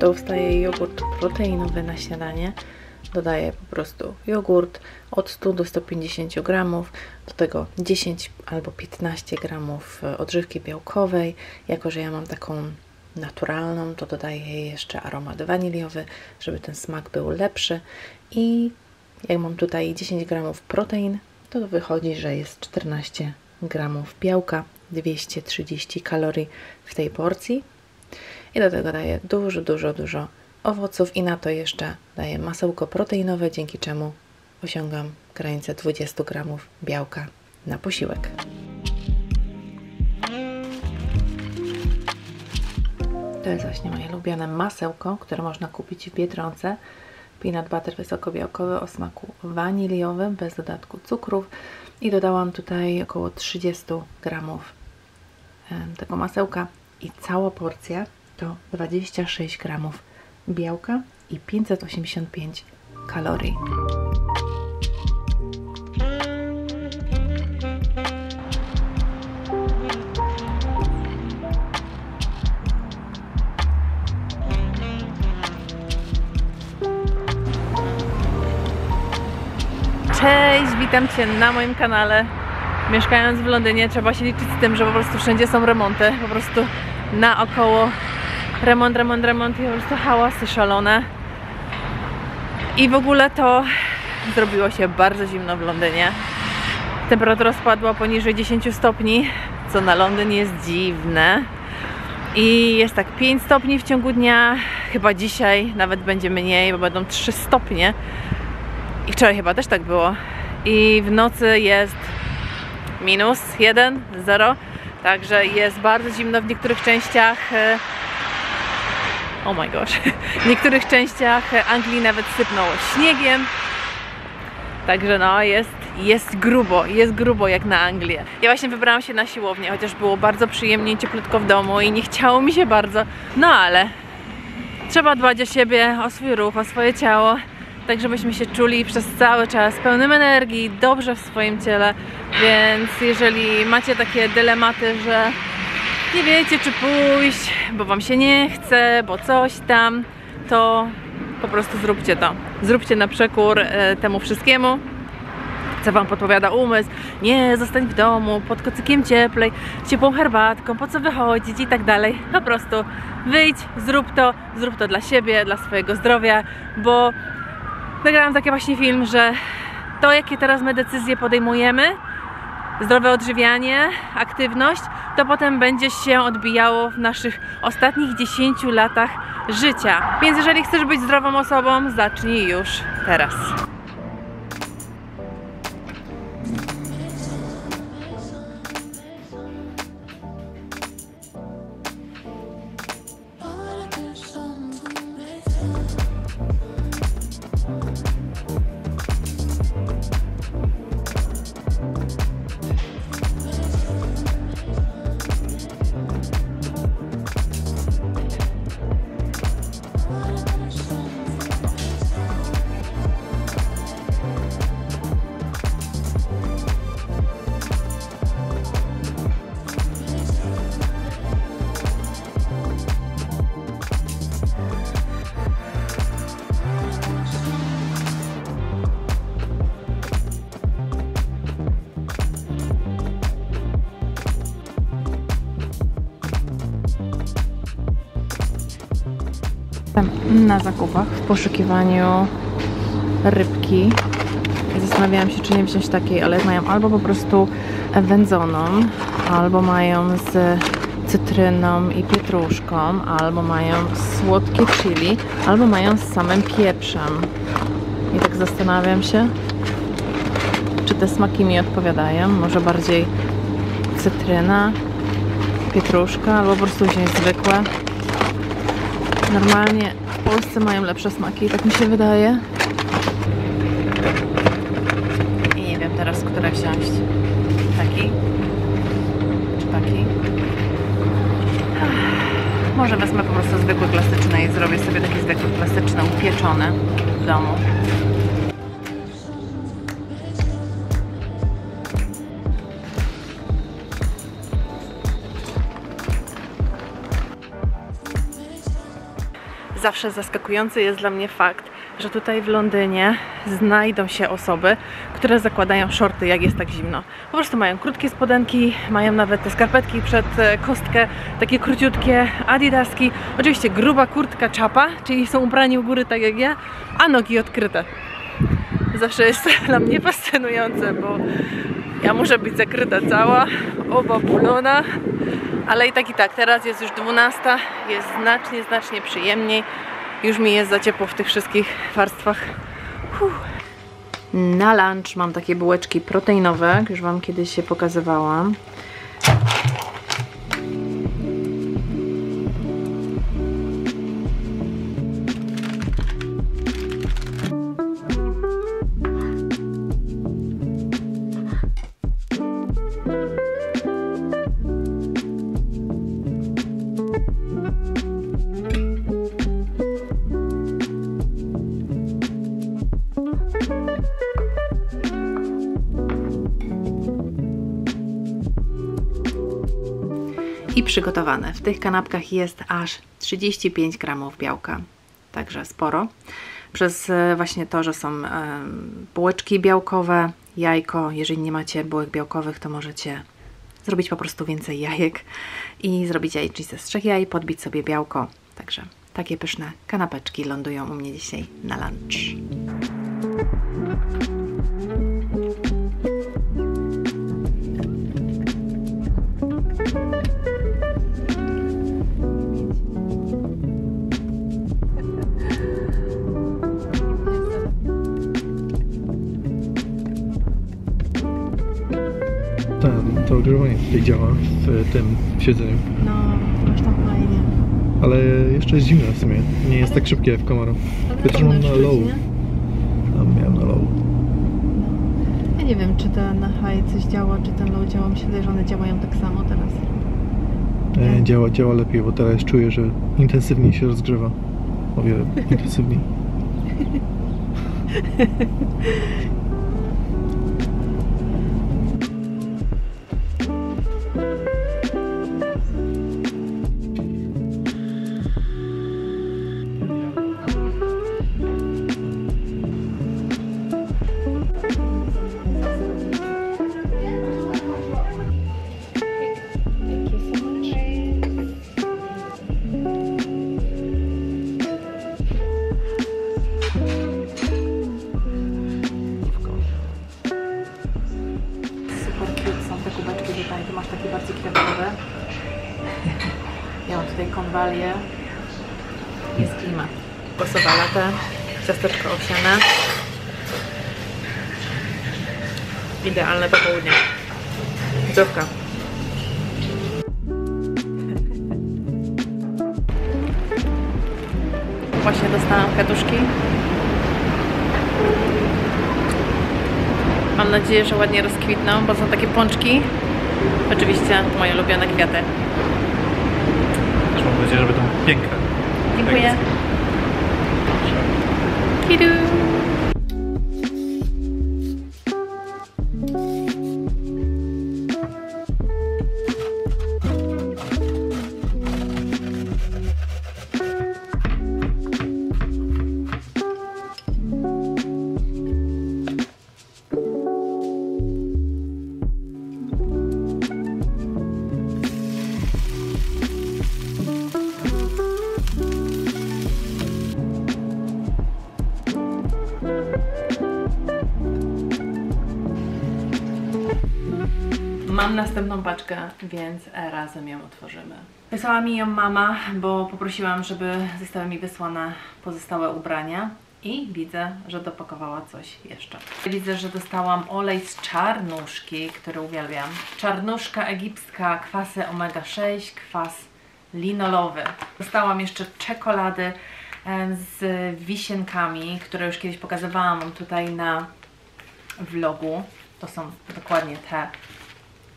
to wstaje jogurt proteinowy na śniadanie, dodaję po prostu jogurt od 100 do 150 gramów, do tego 10 albo 15 gramów e, odżywki białkowej. Jako, że ja mam taką naturalną, to dodaję jeszcze aromat waniliowy, żeby ten smak był lepszy. I jak mam tutaj 10 gramów protein, to wychodzi, że jest 14 gramów białka, 230 kalorii w tej porcji. I do tego daję dużo, dużo, dużo owoców i na to jeszcze daję masełko proteinowe, dzięki czemu osiągam granicę 20 gramów białka na posiłek. To jest właśnie moje lubione masełko, które można kupić w Biedronce. Peanut butter wysokobiałkowy o smaku waniliowym, bez dodatku cukrów. I dodałam tutaj około 30 gramów tego masełka. I cała porcja to 26 gramów białka i 585 kalorii. Cześć, witam Cię na moim kanale. Mieszkając w Londynie trzeba się liczyć z tym, że po prostu wszędzie są remonty. Po prostu naokoło remont, remont, remont i po prostu hałasy szalone. I w ogóle to zrobiło się bardzo zimno w Londynie. Temperatura spadła poniżej 10 stopni, co na Londyn jest dziwne. I jest tak 5 stopni w ciągu dnia, chyba dzisiaj nawet będzie mniej, bo będą 3 stopnie. I wczoraj chyba też tak było. I w nocy jest minus 1, 0. Także jest bardzo zimno w niektórych częściach. Oh my gosh. W niektórych częściach Anglii nawet sypnął śniegiem. Także no, jest, jest grubo, jest grubo jak na Anglię. Ja właśnie wybrałam się na siłownię, chociaż było bardzo przyjemnie i cieplutko w domu i nie chciało mi się bardzo. No ale trzeba dbać o siebie, o swój ruch, o swoje ciało tak żebyśmy się czuli przez cały czas pełnym energii, dobrze w swoim ciele, więc jeżeli macie takie dylematy, że nie wiecie czy pójść, bo wam się nie chce, bo coś tam, to po prostu zróbcie to. Zróbcie na przekór e, temu wszystkiemu, co wam podpowiada umysł, nie, zostań w domu, pod kocykiem cieplej, ciepłą herbatką, po co wychodzić i tak dalej. Po prostu wyjdź, zrób to, zrób to dla siebie, dla swojego zdrowia, bo nagrałam taki właśnie film, że to jakie teraz my decyzje podejmujemy, zdrowe odżywianie, aktywność, to potem będzie się odbijało w naszych ostatnich 10 latach życia. Więc jeżeli chcesz być zdrową osobą, zacznij już teraz. Jestem na zakupach w poszukiwaniu rybki. Zastanawiałam się, czy nie wziąć takiej, ale mają albo po prostu wędzoną, albo mają z cytryną i pietruszką, albo mają słodkie chili, albo mają z samym pieprzem. I tak zastanawiam się, czy te smaki mi odpowiadają. Może bardziej cytryna, pietruszka, albo po prostu wziąć zwykłe. Normalnie w Polsce mają lepsze smaki, tak mi się wydaje. I nie wiem teraz, które wziąć. Taki? Czy taki? Może wezmę po prostu zwykły klasyczny i zrobię sobie taki zwykły klasyczny, upieczony w domu. Zawsze zaskakujący jest dla mnie fakt, że tutaj w Londynie znajdą się osoby, które zakładają shorty, jak jest tak zimno. Po prostu mają krótkie spodenki, mają nawet te skarpetki przed e, kostkę, takie króciutkie adidaski. Oczywiście gruba kurtka czapa, czyli są ubrani u góry tak jak ja, a nogi odkryte. Zawsze jest dla mnie fascynujące, bo ja muszę być zakryta cała, obopulona, ale i tak i tak, teraz jest już 12, jest znacznie, znacznie przyjemniej. Już mi jest za ciepło w tych wszystkich warstwach. Uff. Na lunch mam takie bułeczki proteinowe, już Wam kiedyś się pokazywałam. Przygotowane. W tych kanapkach jest aż 35 gramów białka, także sporo. Przez e, właśnie to, że są bułeczki białkowe, jajko. Jeżeli nie macie bułek białkowych, to możecie zrobić po prostu więcej jajek i zrobić jajecznicę z trzech jaj, podbić sobie białko. Także takie pyszne kanapeczki lądują u mnie dzisiaj na lunch. Ogrzewanie tutaj działa w tym siedzeniu. No, masz tam fajnie. Ale jeszcze jest zimno w sumie. Nie jest tak szybkie jak w Komaro. Chociaż mam na low. Tam miałem na low. Ja nie wiem, czy ten high coś działa, czy ten low działa. Myślę, że one działają tak samo teraz. E, działa, działa lepiej, bo teraz czuję, że intensywniej się rozgrzewa. O wiele intensywniej. Ja mam tutaj konwalię. Jest klimat. Kosowa latę, ciasteczko owsiane. Idealne do południa. Zdrówka. Właśnie dostałam kwiatuszki. Mam nadzieję, że ładnie rozkwitną, bo są takie pączki. Oczywiście moje ulubione kwiaty. Też mam nadzieję, że będą piękne. Dziękuję. Kidu. Mam następną paczkę, więc razem ją otworzymy. Wysłała mi ją mama, bo poprosiłam, żeby zostały mi wysłane pozostałe ubrania. I widzę, że dopakowała coś jeszcze. Widzę, że dostałam olej z czarnuszki, który uwielbiam. Czarnuszka egipska, kwasy omega-6, kwas linolowy. Dostałam jeszcze czekolady em, z wisienkami, które już kiedyś pokazywałam tutaj na vlogu. To są dokładnie te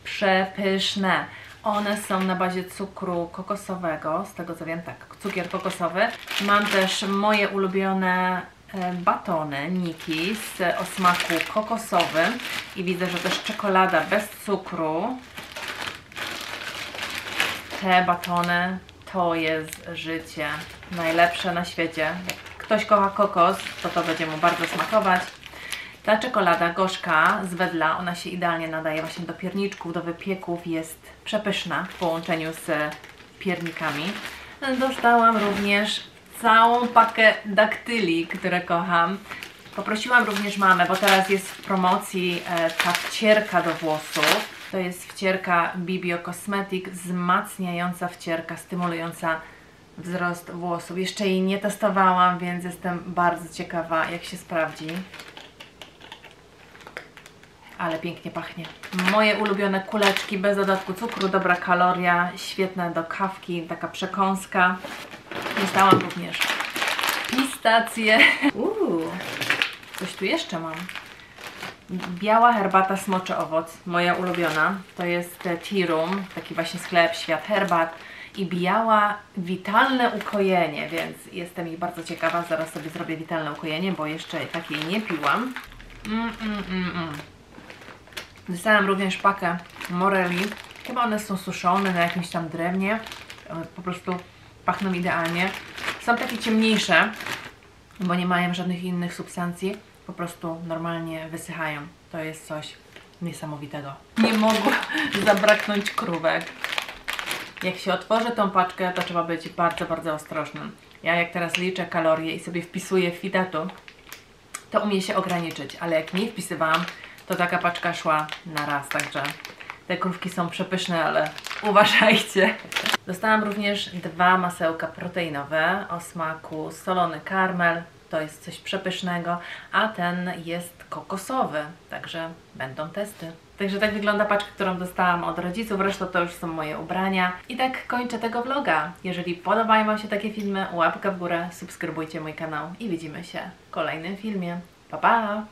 przepyszne. One są na bazie cukru kokosowego, z tego co wiem, tak, cukier kokosowy. Mam też moje ulubione e, batony Niki z, o smaku kokosowym i widzę, że też czekolada bez cukru. Te batony to jest życie. najlepsze na świecie. Jak ktoś kocha kokos, to to będzie mu bardzo smakować. Ta czekolada gorzka z wedla, ona się idealnie nadaje właśnie do pierniczków, do wypieków, jest przepyszna w połączeniu z piernikami. Dostałam również całą pakę daktyli, które kocham. Poprosiłam również mamę, bo teraz jest w promocji e, ta wcierka do włosów. To jest wcierka Bibio Cosmetic, wzmacniająca wcierka, stymulująca wzrost włosów. Jeszcze jej nie testowałam, więc jestem bardzo ciekawa, jak się sprawdzi. Ale pięknie pachnie. Moje ulubione kuleczki bez dodatku cukru, dobra kaloria, świetne do kawki, taka przekąska. Dostałam również pistacje. Uuu, coś tu jeszcze mam. Biała herbata smoczy owoc, moja ulubiona. To jest Tea Room, taki właśnie sklep Świat Herbat. I biała witalne ukojenie, więc jestem jej bardzo ciekawa. Zaraz sobie zrobię witalne ukojenie, bo jeszcze takiej nie piłam. Mm, mm, mm, mm. Dostałam również pakę moreli. Chyba one są suszone na jakimś tam drewnie. E, Po prostu pachną idealnie. Są takie ciemniejsze, bo nie mają żadnych innych substancji. Po prostu normalnie wysychają. To jest coś niesamowitego. Nie mogło zabraknąć krówek. Jak się otworzy tą paczkę, to trzeba być bardzo, bardzo ostrożnym. Ja jak teraz liczę kalorie i sobie wpisuję w Fidetu, to umie się ograniczyć, ale jak nie wpisywałam, to taka paczka szła na raz, także te krówki są przepyszne, ale uważajcie. Dostałam również dwa masełka proteinowe o smaku solony karmel, to jest coś przepysznego, a ten jest kokosowy, także będą testy. Także tak wygląda paczka, którą dostałam od rodziców, reszta to już są moje ubrania. I tak kończę tego vloga. Jeżeli podobają Wam się takie filmy, łapka w górę, subskrybujcie mój kanał i widzimy się w kolejnym filmie. Pa, pa!